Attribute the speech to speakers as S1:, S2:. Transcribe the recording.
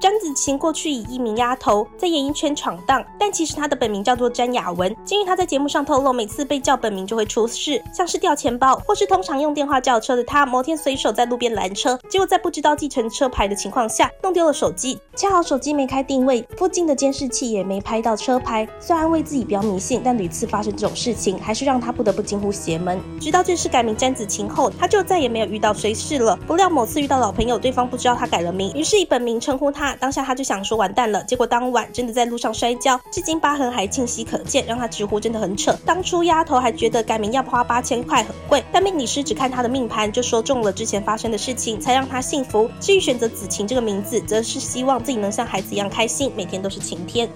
S1: 詹子晴过去以一名丫头在演艺圈闯荡，但其实她的本名叫做詹雅文。今日她在节目上透露，每次被叫本名就会出事，像是掉钱包，或是通常用电话叫车的她，某天随手在路边拦车，结果在不知道计程车牌的情况下弄丢了手机，恰好手机没开定位，附近的监视器也没拍到车牌。虽然为自己比较迷信，但屡次发生这种事情，还是让她不得不惊呼邪门。直到正式改名詹子晴后，她就再也没有遇到谁事了。不料某次遇到老朋友，对方不知道她改了名，于是以本名称呼她。当下他就想说完蛋了，结果当晚真的在路上摔跤，至今疤痕还清晰可见，让他直呼真的很扯。当初丫头还觉得改名要花八千块很贵，但命理师只看她的命盘就说中了之前发生的事情，才让她幸福。至于选择子晴这个名字，则是希望自己能像孩子一样开心，每天都是晴天。